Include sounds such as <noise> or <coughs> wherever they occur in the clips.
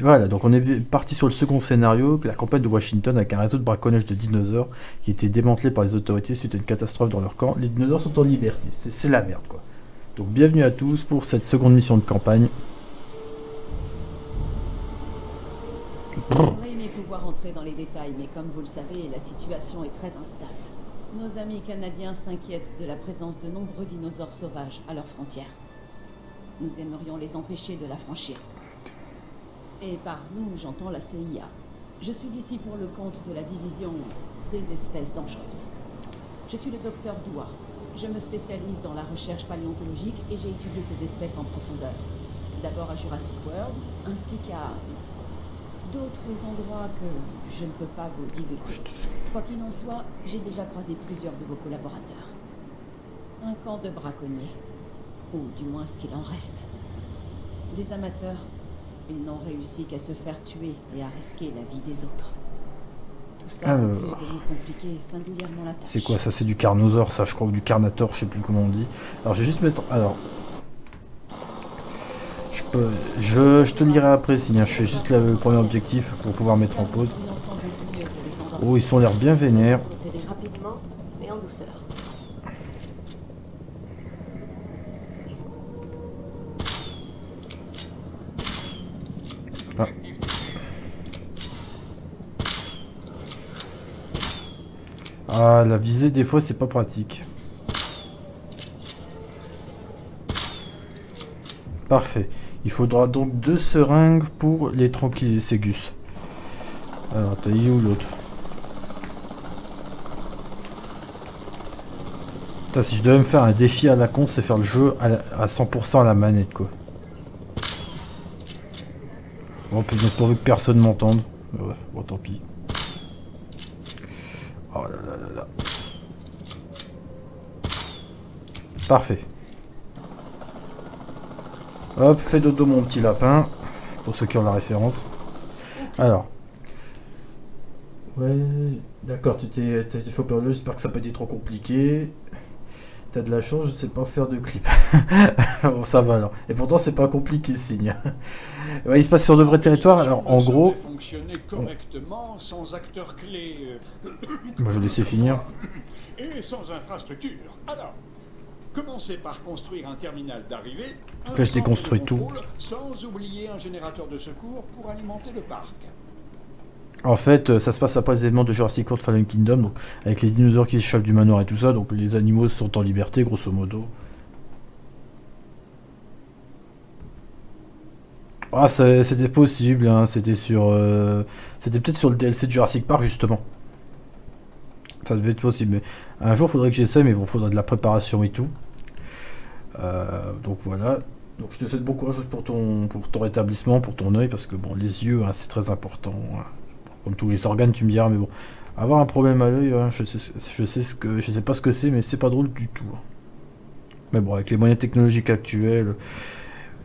Voilà, donc on est parti sur le second scénario, la campagne de Washington avec un réseau de braconnage de dinosaures qui été démantelé par les autorités suite à une catastrophe dans leur camp. Les dinosaures sont en liberté, c'est la merde quoi. Donc bienvenue à tous pour cette seconde mission de campagne. J'aurais aimé pouvoir entrer dans les détails, mais comme vous le savez, la situation est très instable. Nos amis canadiens s'inquiètent de la présence de nombreux dinosaures sauvages à leurs frontières. Nous aimerions les empêcher de la franchir. Et par nous, j'entends la CIA. Je suis ici pour le compte de la division des espèces dangereuses. Je suis le docteur Doua. Je me spécialise dans la recherche paléontologique et j'ai étudié ces espèces en profondeur. D'abord à Jurassic World, ainsi qu'à d'autres endroits que je ne peux pas vous divulguer. Quoi qu'il en soit, j'ai déjà croisé plusieurs de vos collaborateurs. Un camp de braconniers, ou du moins ce qu'il en reste. Des amateurs ils n'ont réussi qu'à se faire tuer et à risquer la vie des autres. Tout ça, compliquer singulièrement la tâche. C'est quoi ça? C'est du carnosaure, ça je crois, ou du carnator, je sais plus comment on dit. Alors je vais juste mettre... Alors... Je, peux... je, je te dirai après si je fais juste le premier objectif pour pouvoir mettre en pause. Oh, ils sont l'air bien vénères. rapidement et en douceur. Ah, la visée, des fois, c'est pas pratique. Parfait. Il faudra donc deux seringues pour les tranquilliser, Ségus. Alors, t'as où l'autre? Si je devais me faire un défi à la con, c'est faire le jeu à, 100% à la manette, quoi. Bon, puis pourvu que personne m'entende. Bon, tant pis. Là là là là. Parfait. Hop, fais dodo mon petit lapin. Pour ceux qui ont la référence. Alors. Ouais, d'accord, tu t'es fait opérer j'espère que ça peut être trop compliqué. T'as de la chance, je sais pas faire de clip. <laughs> bon, ça va alors. Et pourtant, c'est pas compliqué, signe. <laughs> ouais, il se passe sur de vrais territoires. Alors, en gros. fonctionner correctement sans clés. <coughs> Moi, je vais laisser finir. Et sans infrastructure. Alors, commencez par construire un terminal d'arrivée. Là, je déconstruis tout. Sans oublier un générateur de secours pour alimenter le parc. En fait, euh, ça se passe après les événements de Jurassic World Fallen Kingdom, donc avec les dinosaures qui échappent du manoir et tout ça, donc les animaux sont en liberté, grosso modo. Ah, c'était possible, hein, c'était sur... Euh, c'était peut-être sur le DLC de Jurassic Park, justement. Ça devait être possible, mais un jour, faudrait que j'essaie, mais il faudrait de la préparation et tout. Euh, donc voilà. Donc je te souhaite bon courage pour ton, pour ton rétablissement, pour ton œil, parce que bon, les yeux, hein, c'est très important. Hein comme tous les organes, tu me diras, mais bon, avoir un problème à l'œil, hein, je sais, sais je sais pas ce que c'est, mais c'est pas drôle du tout. Hein. Mais bon, avec les moyens technologiques actuels,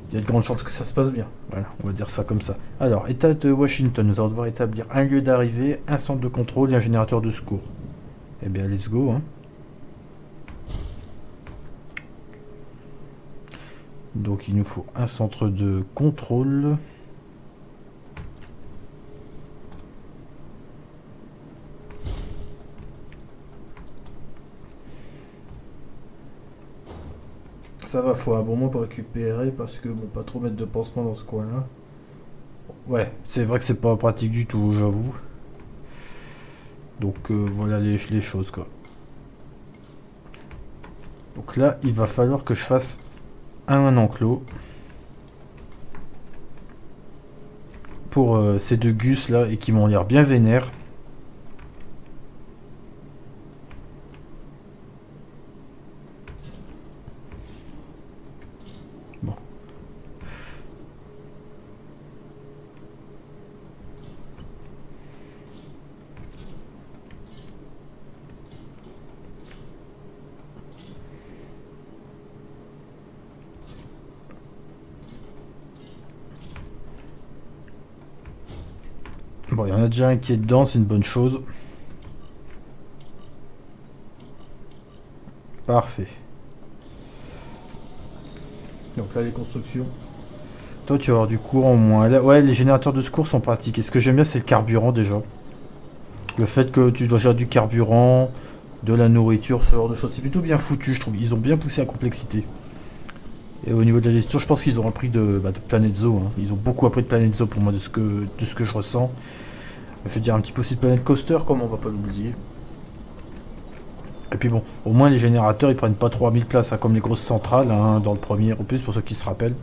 il y a de grandes chances que ça se passe bien. Voilà, on va dire ça comme ça. Alors, État de Washington, nous allons devoir établir un lieu d'arrivée, un centre de contrôle et un générateur de secours. Eh bien, let's go. Hein. Donc, il nous faut un centre de contrôle. Ça va, faut un bon moment pour récupérer parce que bon, pas trop mettre de pansement dans ce coin-là. Ouais, c'est vrai que c'est pas pratique du tout, j'avoue. Donc euh, voilà les, choses quoi. Donc là, il va falloir que je fasse un enclos. Pour euh, ces deux gus là et qui m'ont l'air bien vénères. Bon, il y en a déjà un qui est dedans, c'est une bonne chose. Parfait. Donc là, les constructions. Toi, tu vas avoir du courant au moins. Ouais, les générateurs de secours sont pratiques. Et ce que j'aime bien, c'est le carburant déjà. Le fait que tu dois gérer du carburant, de la nourriture, ce genre de choses. C'est plutôt bien foutu, je trouve. Ils ont bien poussé la complexité. Et au niveau de la gestion, je pense qu'ils ont appris de, bah, de Planet Zoo. hein. Ils ont beaucoup appris de Planet Zoo pour moi, de ce que, de ce que je ressens. Je veux dire un petit peu aussi de Planet Coaster, comme on va pas l'oublier. Et puis bon, au moins les générateurs, ils prennent pas 3000 places, hein, comme les grosses centrales, hein, dans le premier opus, pour ceux qui se rappellent.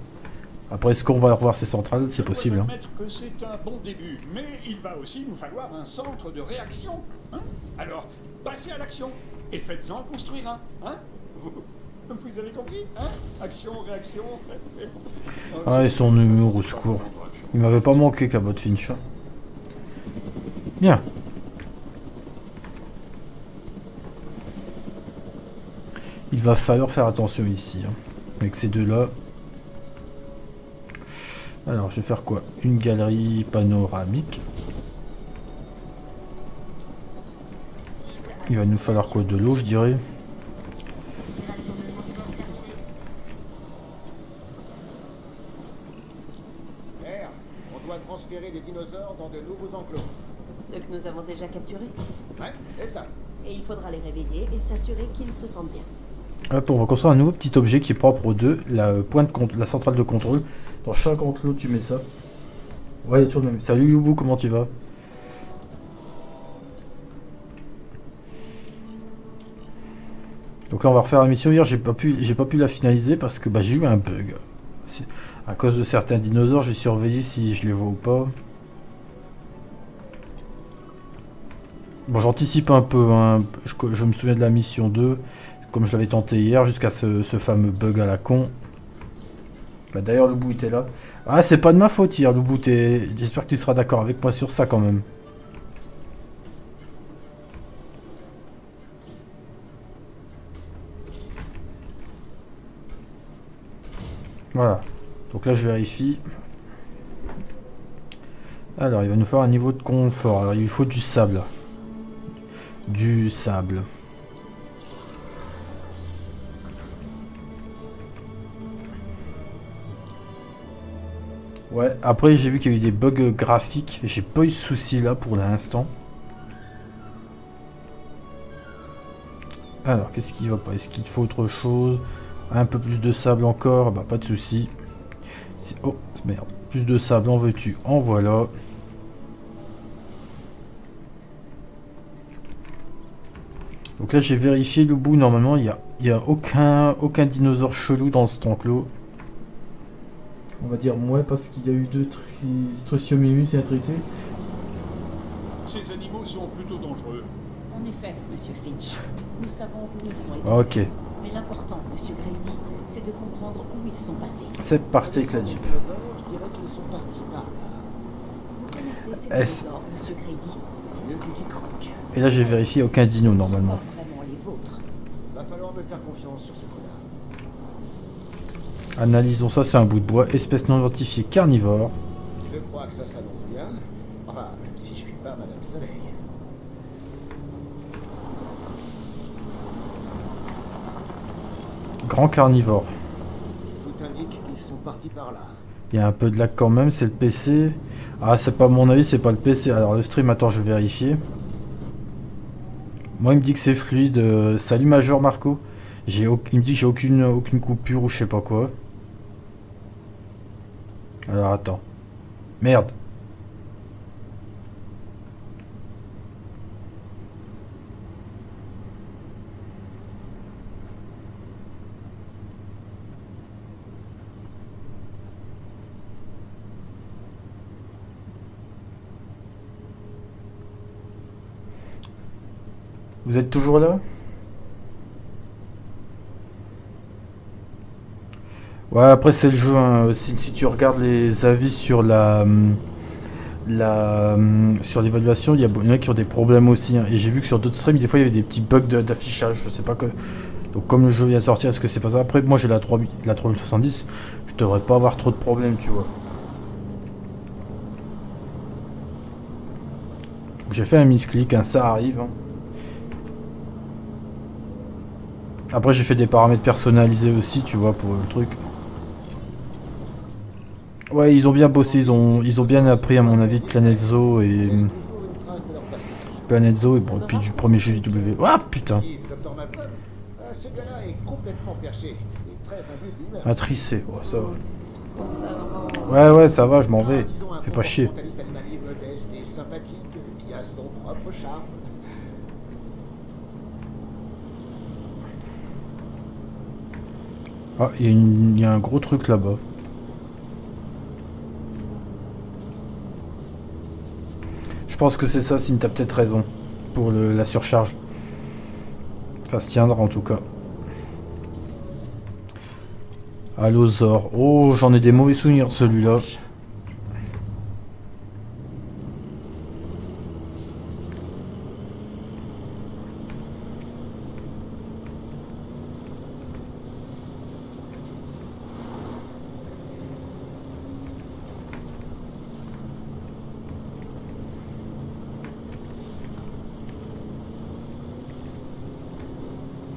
Après, est-ce qu'on va revoir ces centrales? C'est possible. hein. que c'est un bon début, mais il va aussi nous falloir un centre de réaction. hein. Alors, passez à l'action et faites-en construire un. Hein vous, avez compris hein? Action, réaction. Ah, ils sont numéro au secours. Il m'avait pas manqué Cabot Finch. Bien. Il va falloir faire attention ici. hein, Avec ces deux-là. Alors, je vais faire quoi? Une galerie panoramique. Il va nous falloir quoi? De l'eau, je dirais? Merde, on doit transférer des dinosaures dans de nouveaux enclos. Ceux que nous avons déjà capturés. Ouais, c'est ça. Et il faudra les réveiller et s'assurer qu'ils se sentent bien. Hop, on va construire un nouveau petit objet qui est propre aux deux, la, euh, pointe la centrale de contrôle. Dans chaque enclos, tu mets ça. Ouais, toujours le même. Salut Youbou, comment tu vas? Donc là, on va refaire la mission. Hier, j'ai pas pu, j'ai pas pu la finaliser parce que bah, j'ai eu un bug. À cause de certains dinosaures, j'ai surveillé si je les vois ou pas. Bon, j'anticipe un peu. hein. Je, me souviens de la mission 2 comme je l'avais tenté hier, jusqu'à ce, fameux bug à la con. Bah, D'ailleurs, le bout était là. Ah, c'est pas de ma faute hier, t'es- J'espère que tu seras d'accord avec moi sur ça quand même. Voilà. Donc là, je vérifie. Alors, il va nous faire un niveau de confort. Alors, il faut du sable. Du sable. Ouais, après j'ai vu qu'il y a eu des bugs graphiques. J'ai pas eu ce souci là pour l'instant. Alors, qu'est-ce qui va pas? Est-ce qu'il te faut autre chose? Un peu plus de sable encore? Bah, pas de souci. Oh, merde. Plus de sable, en veux-tu? En voilà. Donc là, j'ai vérifié le bout. Normalement, il n'y a, il y a aucun, aucun dinosaure chelou dans cet enclos. On va dire moins parce qu'il y a eu deux Struthiomimus et un tricé. Ces animaux sont plutôt dangereux. En effet, Monsieur Finch, nous savons où ils sont établis. Ok, Mais l'important, Monsieur Grady, c'est de comprendre où ils sont passés. c'est parti avec la Jeep. Je dirais qu'ils sont partis par là. Vous connaissez ces Est-ce- dinosaures, Monsieur Grady Mieux que qui croque. Et là, j'ai vérifié aucun dino normalement. pas vraiment les vôtres. Va falloir me faire confiance sur ce coup-là. Analysons ça, c'est un bout de bois. Espèce non identifiée carnivore. Je crois que ça s'annonce bien. Enfin, même si je suis pas Madame Soleil. Grand carnivore. Tout indique qu'ils sont partis par là. Il y a un peu de lag quand même, c'est le PC. Ah, c'est pas mon avis, c'est pas le PC. Alors le stream, attends, je vais vérifier. Moi, il me dit que c'est fluide. Euh, salut Major Marco. J'ai Il me dit que j'ai aucune, aucune coupure ou je sais pas quoi. Alors attends. Merde. Vous êtes toujours là? Ouais, après c'est le jeu. hein. Si, tu regardes les avis sur la, hum, la hum, sur l'évaluation, il y, en a qui ont des problèmes aussi. hein. Et j'ai vu que sur d'autres streams, des fois il y avait des petits bugs d'affichage. Je sais pas que. Donc comme le jeu vient sortir, est-ce que c'est pas ça? Après, moi j'ai la 3000 la 3070, je devrais pas avoir trop de problèmes, tu vois. J'ai fait un misclick, hein, ça arrive. Après j'ai fait des paramètres personnalisés aussi, tu vois, pour le truc. Ouais, ils ont bien bossé, ils ont, ils ont bien appris à mon avis de Planet Zoo et. Planet Zoo et puis du premier JW. Ah putain, lui-même. matricé, ouais, ça va. Ouais, ouais, ça va, je m'en vais. Fais pas chier. comportementaliste animalier modeste et sympathique qui a son propre charme. Ah, il y, a un gros truc là-bas. Je pense que c'est ça, Signe, t'as peut-être raison. Pour la surcharge. Ça se tiendra en tout cas. Allosaur. Oh, j'en ai des mauvais souvenirs celui-là.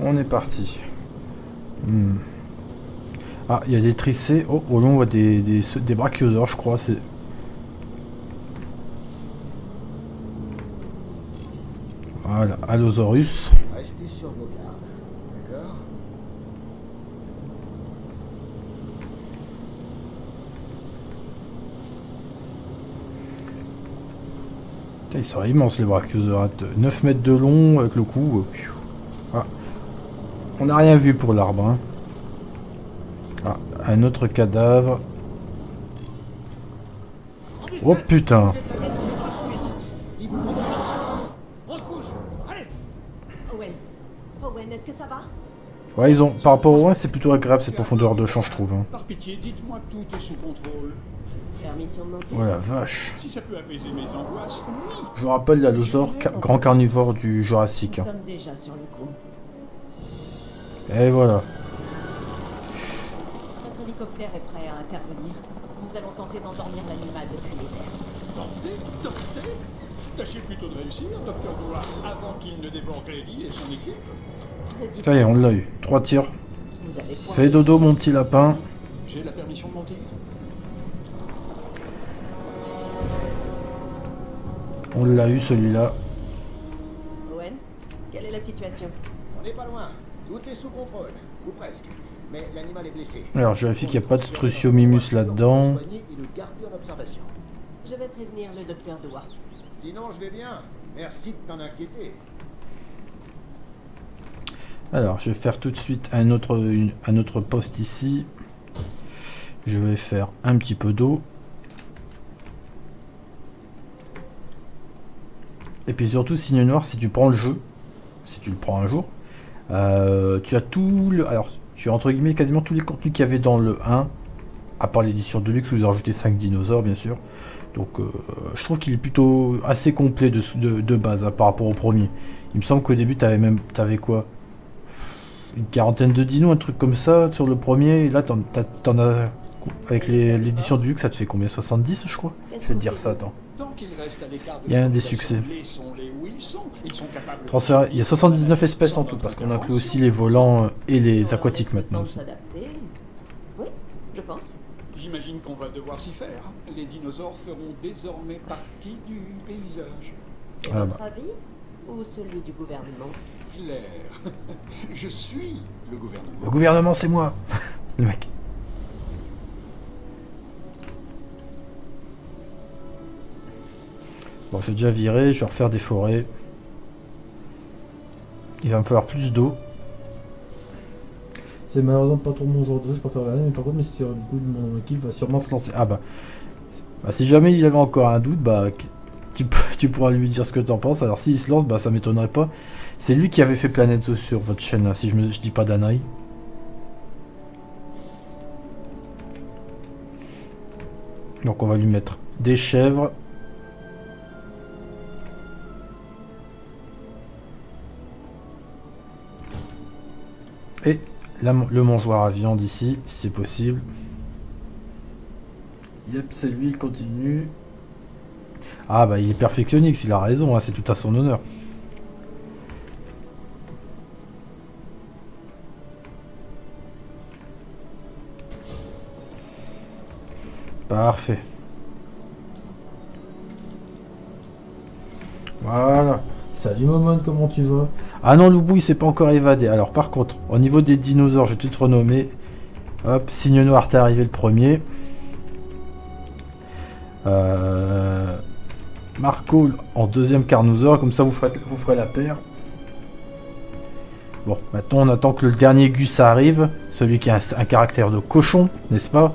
On est parti. Hmm. Ah, il y a des tricés. Oh, au long, on voit des, des, des brachiosaures, je crois. C'est. Voilà, Allosaurus. Restez sur vos gardes. D'accord? Ils sont immenses les brachiosaures. 9 mètres de long avec le cou. euh. On n'a rien vu pour l'arbre. hein. Ah, un autre cadavre. Oh putain. Owen. Owen, est-ce que ça va Ouais, ils ont. Par rapport au loin, c'est plutôt agréable cette profondeur de champ, je trouve. hein. Par pitié, dites-moi tout est sous contrôle. Permission de mentir Oh la vache. Si ça peut apaiser mes angoisses, oui. Je vous rappelle l'allosaure, ca- grand carnivore du Jurassique. Nous hein. sommes déjà sur le coup. Et voilà. Notre hélicoptère est prêt à intervenir. Nous allons tenter d'endormir l'animal depuis les airs. Tentez, tentez. Tâchez plutôt de réussir, docteur Noir, avant qu'il ne déborde Lady et son équipe. Ça y est, on l'a eu. Trois tirs. Fais dodo, mon petit lapin. J'ai la permission de monter On l'a eu celui-là. Owen, quelle est la situation? On n'est pas loin. Tout est sous contrôle. Ou presque. Mais l'animal est blessé. Alors, je vérifie qu'il n'y a pas de Struthiomimus là-dedans. Je vais prévenir le docteur. Sinon, je vais bien. Merci de t'en inquiéter. Alors, je vais faire tout de suite un autre, une- un autre poste ici. Je vais faire un petit peu d'eau. Et puis surtout, signe noir, si tu prends le jeu, si tu le prends un jour, euh, tu as tout le... Alors, tu as entre guillemets quasiment tous les contenus qu'il y avait dans le 1, à part l'édition Deluxe où ils ont rajouté 5 dinosaures, bien sûr. Donc, euh, je trouve qu'il est plutôt assez complet de, de, de base hein, par rapport au premier. Il me semble qu'au début, tu avais même... T'avais quoi? Une quarantaine de dinos, un truc comme ça sur le premier. Et là, t'en as. Avec l'édition du luxe, ça te fait combien? 70, je crois? Je vais te dire ça, attends. Il y a un des succès. Transfert, il y a 79 espèces en tout, parce qu'on inclut aussi les volants et les aquatiques maintenant aussi. le. Oui, je pense. J'imagine qu'on va devoir s'y faire. Les dinosaures feront désormais partie du paysage. C'est Ah votre bah. avis ou celui du gouvernement? Claire. <laughs> Je suis le Le gouvernement. gouvernement, c'est moi <laughs> Le mec. Bon, j'ai déjà viré, je vais refaire des forêts. Il va me falloir plus d'eau. C'est malheureusement pas trop mon jour de jeu, je préfère regarder, mais par contre, Mr. Good, mon équipe va sûrement se lancer. Ah bah. Bah, si jamais il avait encore un doute, bah, tu, <laughs> tu pourras lui dire ce que t'en penses. Alors s'il se lance, bah ça m'étonnerait pas. C'est lui qui avait fait Planet Zoo sur votre chaîne, hein, si je, me, je dis pas d'anaï. Donc on va lui mettre des chèvres. Et la- le mangeoir à viande ici, si c'est possible. Yep, c'est lui, il continue. Ah bah il est perfectionniste, il a raison, hein, c'est tout à son honneur. Parfait. Voilà. Salut Momon, comment tu vas? Ah non, Loubou, il s'est pas encore évadé. Alors par contre, au niveau des dinosaures, je vais tout te renommer. Hop, signe noir, t'es arrivé le premier. Euh, Marco en deuxième carnosaure, comme ça vous ferez, la paire. Bon, maintenant on attend que le dernier Gus arrive, celui qui a un, caractère de cochon, n'est-ce pas?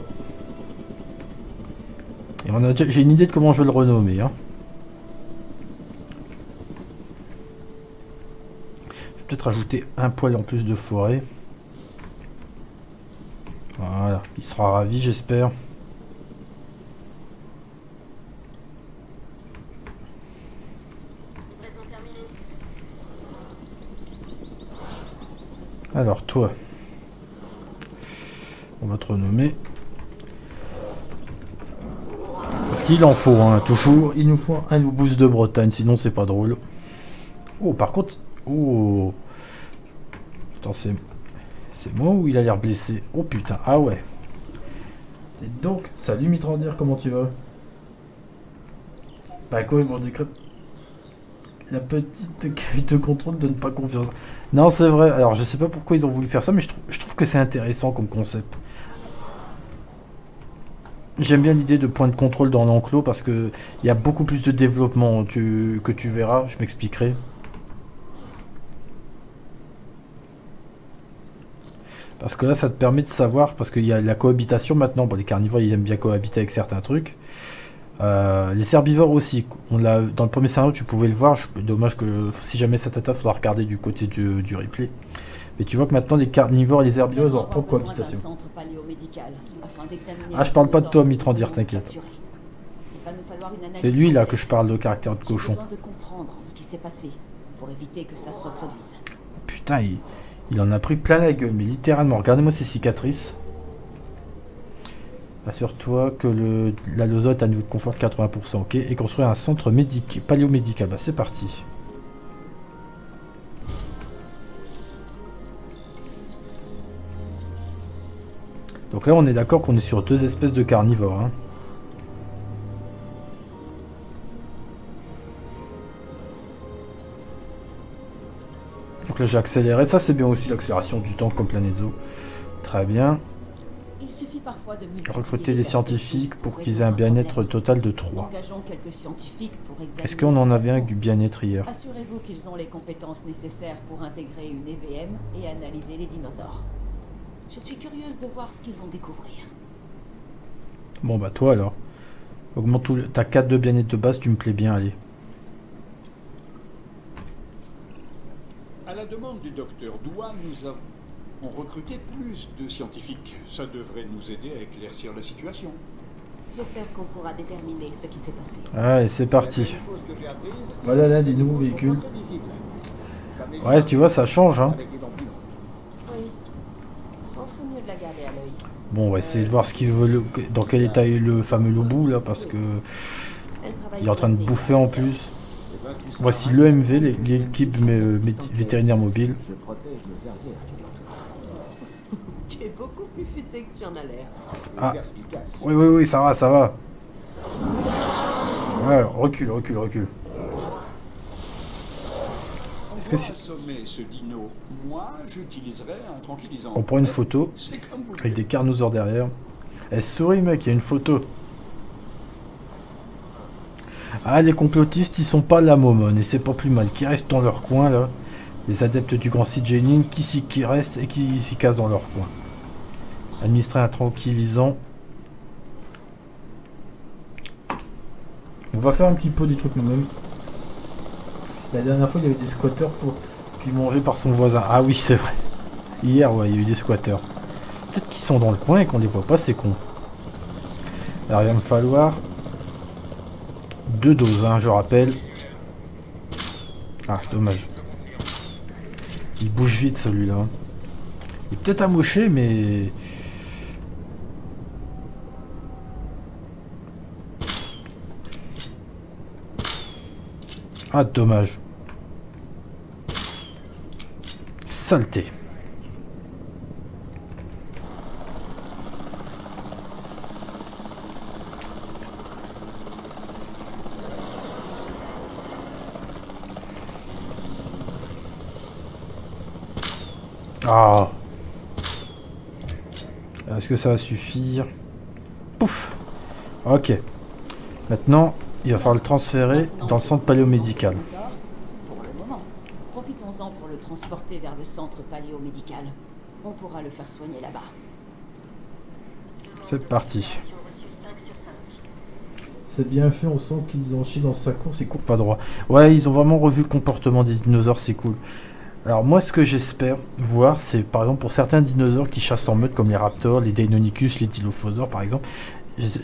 J'ai une idée de comment je vais le renommer. Hein. Je vais peut-être rajouter un poil en plus de forêt. Voilà, il sera ravi j'espère. Alors toi, on va te renommer. Parce qu'il en faut, hein, toujours. Il nous faut un loubous de Bretagne, sinon c'est pas drôle. Oh, par contre... Oh... Attends, c'est... Moi ou il a l'air blessé? Oh putain, ah ouais. Et donc, salut Mitrandir, comment tu vas Bah quoi, mon décret? La petite cavité de contrôle donne pas confiance. Non, c'est vrai. Alors, je sais pas pourquoi ils ont voulu faire ça, mais je trouve, je que c'est intéressant comme concept. J'aime bien l'idée de point de contrôle dans l'enclos parce que il y a beaucoup plus de développement que tu verras. Je m'expliquerai. Parce que là, ça te permet de savoir, parce qu'il y a la cohabitation maintenant. Bon, les carnivores, ils aiment bien cohabiter avec certains trucs. Euh, les herbivores aussi. On l'a dans le premier scénario, tu pouvais le voir. Je- dommage que si jamais ça il faudra regarder du côté du, du replay. Mais tu vois que maintenant, les carnivores et les herbivores ont leur propre cohabitation. Ah, je parle pas de toi, Mitrandir, t'inquiète. C'est lui là que je parle de caractère de cochon. Putain, il, il en a pris plein la gueule, mais littéralement. Regardez-moi ces cicatrices. Assure-toi que le, la lozote a un niveau de confort de 80%, ok Et construire un centre médic paléomédical. Bah, c'est parti. Donc là, on est d'accord qu'on est sur deux espèces de carnivores. hein. Donc là, j'ai accéléré. Ça, c'est bien aussi l'accélération du temps comme Planet Zoo. Très bien. Il suffit parfois de multiplier Recruter des scientifiques pour qu'ils aient un bien-être total de 3. Engageons quelques scientifiques pour examiner Est-ce qu'on en avait un avec du bien-être hier Assurez-vous qu'ils ont les compétences nécessaires pour intégrer une EVM et analyser les dinosaures. Je suis curieuse de voir ce qu'ils vont découvrir. Bon bah toi alors. Augmente tout le... T'as 4 de bien-être de base, tu me plais bien, allez. La demande du docteur Doua, nous avons recruté plus de scientifiques. Ça devrait nous aider à éclaircir la situation. J'espère qu'on pourra déterminer ce qui s'est passé. Allez, c'est parti. Voilà là des nouveaux véhicules. Ouais, tu vois, ça change, hein. Bon, on va essayer de voir ce qu'il veut, le- dans quel état est le fameux loup là, parce que il est en train de bouffer en plus. Eh ben, tu seras Voici l'EMV, l'é- l'équipe mé- vétérinaire mobile. Je protège nos arrières, figure-toi. Tu es beaucoup plus futé que tu en as l'air. Ah. Oui, oui, oui, ça va, ça va. Ouais, recule, recule, recule. On Est-ce que c'est-. On prend une photo avec des carnosaures derrière. Elle sourit, mec, il y a une photo. Ah, les complotistes, ils sont pas la momone, et c'est pas plus mal. Qui restent dans leur coin, là? Les adeptes du grand site Jenin, qui, s'y- qui restent et qui s'y cassent dans leur coin. Administrer un tranquillisant. On va faire un petit peu des trucs nous-mêmes. La dernière fois, il y avait des squatteurs pour puis mangés par son voisin. Ah oui, c'est vrai. Hier, ouais, il y a eu des squatteurs. Peut-être qu'ils sont dans le coin et qu'on les voit pas, c'est con. Alors, il va me falloir deux doses, hein, je rappelle. Ah, dommage. Il bouge vite celui-là. Il est peut-être amoché, mais... Ah, dommage. Saleté. Ah Est-ce que ça va suffire? Pouf Ok. Maintenant, il va falloir le transférer dans le centre paléomédical. Pour le moment. Profitons-en pour le transporter vers le centre paléomédical. On pourra le faire soigner là-bas. C'est parti. C'est bien fait, on sent qu'ils ont chié dans sa course et courent pas droit. Ouais, ils ont vraiment revu le comportement des dinosaures, c'est cool. Alors moi, ce que j'espère voir, c'est par exemple pour certains dinosaures qui chassent en meute, comme les raptors, les Deinonychus, les Dilophosaures par exemple,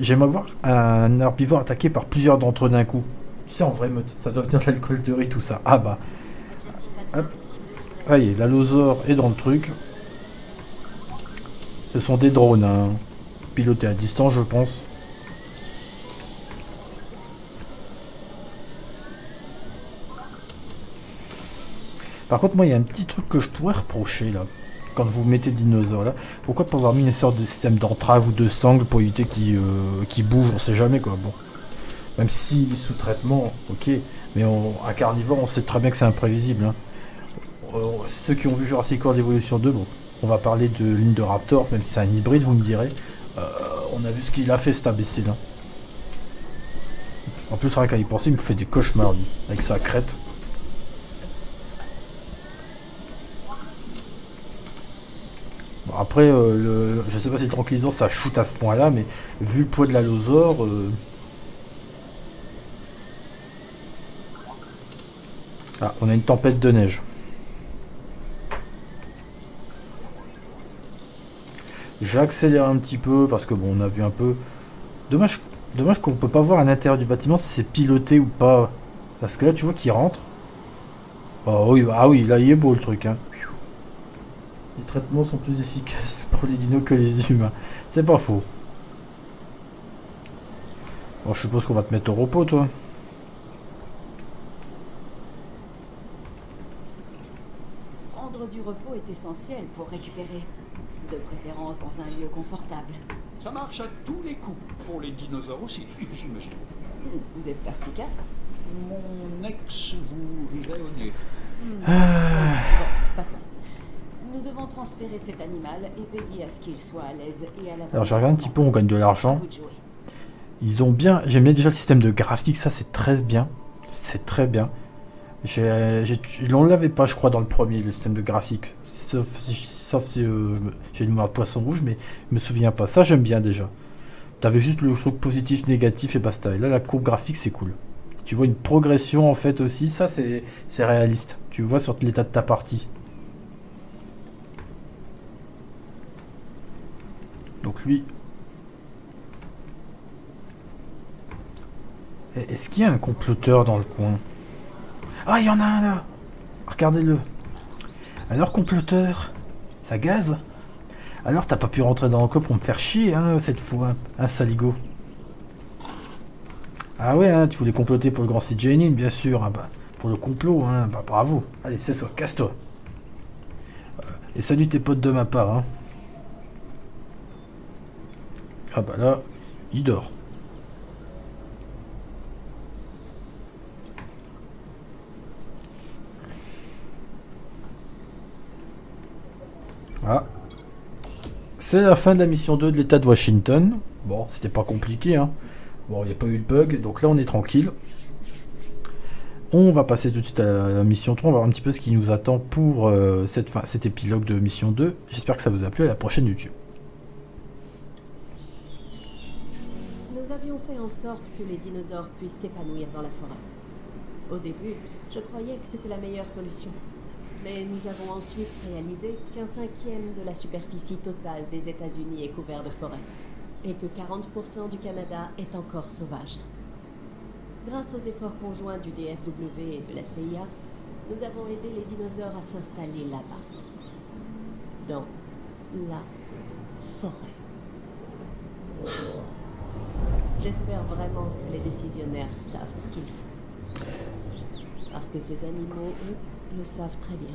j'aimerais voir un herbivore attaqué par plusieurs d'entre eux d'un coup. Sais, en vraie meute, ça doit venir de l'alcoolterie, tout ça. Ah bah. Hop. Allez, l'allosaure est dans le truc. Ce sont des drones, hein. pilotés à distance, je pense. Par contre, moi, il y a un petit truc que je pourrais reprocher, là. Quand vous mettez dinosaures, là. Pourquoi pas avoir mis une sorte de système d'entrave ou de sangle pour éviter qu'il euh, bouge On sait jamais, quoi. Bon. Même si sous traitement, ok. Mais on, carnivore, on sait très bien que c'est imprévisible. Hein. Euh, ceux qui ont vu Jurassic World Evolution 2, bon, on va parler de ligne de Raptor, même si c'est un hybride, vous me direz. Euh, on a vu ce qu'il a fait, cet imbécile. Hein. En plus, rien qu'à y penser, il me fait des cauchemars, lui, avec sa crête. Après, euh, le, je sais pas si le tranquillisant ça shoot à ce point-là, mais vu le poids de la. Euh, ah, on a une tempête de neige. J'accélère un petit peu parce que bon, on a vu un peu. Dommage, dommage qu'on peut pas voir à l'intérieur du bâtiment si c'est piloté ou pas. Parce que là, tu vois qu'il rentre. Oh oui, ah oui, là il est beau le truc. Hein. Les traitements sont plus efficaces <laughs> pour les dinos que les humains. C'est pas faux. Bon, je suppose qu'on va te mettre au repos, toi. Prendre du repos est essentiel pour récupérer. De préférence dans un lieu confortable. Ça marche à tous les coups. Pour les dinosaures aussi, j'imagine. Hmm, vous êtes perspicace Mon ex vous rirait au nez. Hmm. Ah. Bon, passons. Nous devons transférer cet animal et veiller à ce qu'il soit à l'aise et à la Alors je regarde un petit peu, on gagne de l'argent. Ils ont bien, j'aime bien déjà le système de graphique, ça c'est très bien. C'est très bien. On l'avait pas, je crois, dans le premier, le système de graphique. Sauf, sauf si euh, j'ai une mémoire de poisson rouge, mais je me souviens pas. Ça, j'aime bien déjà. T'avais juste le truc positif, négatif et basta. Et là, la courbe graphique, c'est cool. Tu vois une progression en fait aussi. Ça, c'est réaliste. Tu vois sur l'état de ta partie. Donc lui... Est-ce qu'il y a un comploteur dans le coin? Ah, il y en a un là Regardez-le. Alors, comploteur, ça gaze? Alors, t'as pas pu rentrer dans le coin pour me faire chier, hein, cette fois, un saligo? Ah ouais, hein, tu voulais comploter pour le grand CJ bien sûr, hein, bah, pour le complot, hein, bah bravo. Allez, c'est ça, casse-toi. Euh, et salut tes potes de ma part, hein. Ah bah là, il dort. Ah. C'est la fin de la mission 2 de l'état de Washington. Bon, c'était pas compliqué. Hein. Bon, il n'y a pas eu de bug, donc là on est tranquille. On va passer tout de suite à la mission 3, on va voir un petit peu ce qui nous attend pour euh, cette fin, cet épilogue de mission 2. J'espère que ça vous a plu, à la prochaine YouTube. Fait en sorte que les dinosaures puissent s'épanouir dans la forêt. Au début, je croyais que c'était la meilleure solution. Mais nous avons ensuite réalisé qu'un cinquième de la superficie totale des États-Unis est couvert de forêt et que 40% du Canada est encore sauvage. Grâce aux efforts conjoints du DFW et de la CIA, nous avons aidé les dinosaures à s'installer là-bas, dans la forêt. J'espère vraiment que les décisionnaires savent ce qu'ils font. Parce que ces animaux, eux, le savent très bien.